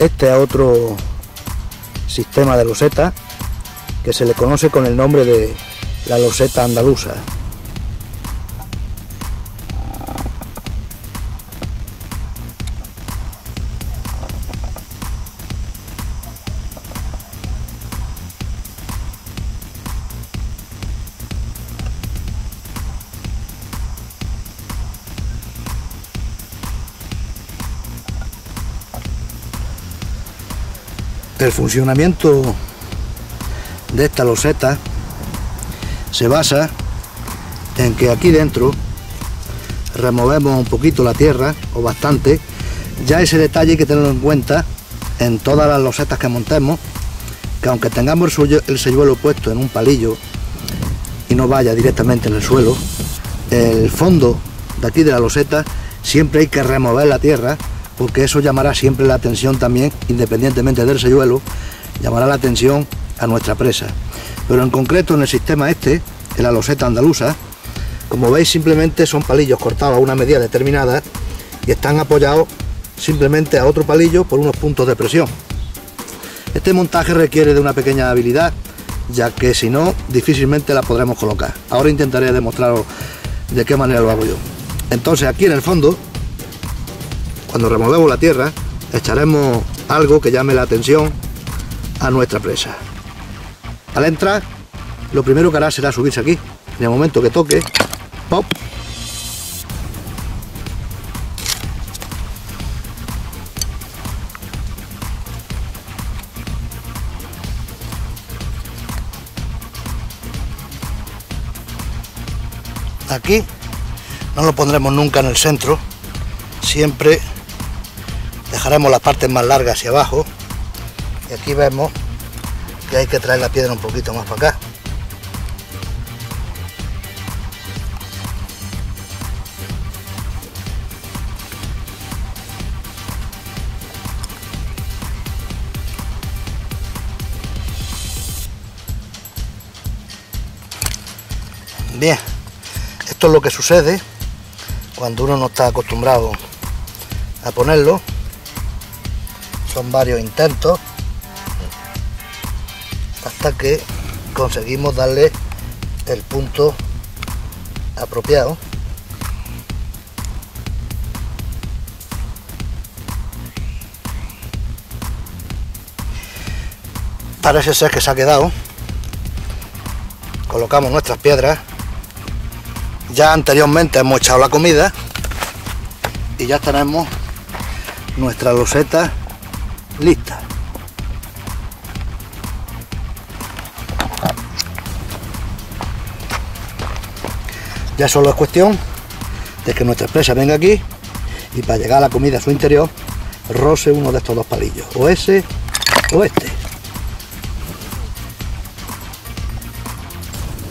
Este es otro sistema de loseta que se le conoce con el nombre de la loseta andaluza. El funcionamiento de esta loseta se basa en que aquí dentro removemos un poquito la tierra o bastante. Ya ese detalle hay que tenerlo en cuenta en todas las losetas que montemos que aunque tengamos el selluelo puesto en un palillo y no vaya directamente en el suelo el fondo de aquí de la loseta siempre hay que remover la tierra porque eso llamará siempre la atención también, independientemente del selluelo, llamará la atención a nuestra presa. Pero en concreto en el sistema este, en la loseta andaluza, como veis simplemente son palillos cortados a una medida determinada y están apoyados simplemente a otro palillo por unos puntos de presión. Este montaje requiere de una pequeña habilidad, ya que si no, difícilmente la podremos colocar. Ahora intentaré demostraros de qué manera lo hago yo. Entonces aquí en el fondo cuando removemos la tierra, echaremos algo que llame la atención a nuestra presa. Al entrar, lo primero que hará será subirse aquí. En el momento que toque, ¡pop! Aquí no lo pondremos nunca en el centro, siempre dejaremos las partes más largas hacia abajo. Y aquí vemos que hay que traer la piedra un poquito más para acá. Bien, esto es lo que sucede cuando uno no está acostumbrado a ponerlo son varios intentos hasta que conseguimos darle el punto apropiado. Parece ser que se ha quedado. Colocamos nuestras piedras. Ya anteriormente hemos echado la comida y ya tenemos nuestra loseta lista. Ya solo es cuestión de que nuestra empresa venga aquí y para llegar a la comida a su interior roce uno de estos dos palillos, o ese o este.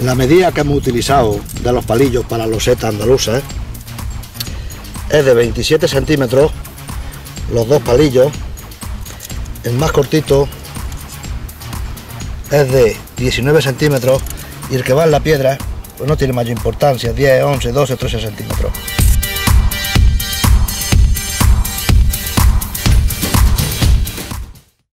La medida que hemos utilizado de los palillos para los setas andaluzas es de 27 centímetros los dos palillos el más cortito es de 19 centímetros y el que va en la piedra pues no tiene mayor importancia 10 11 12 13 centímetros